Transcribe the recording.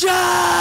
Show!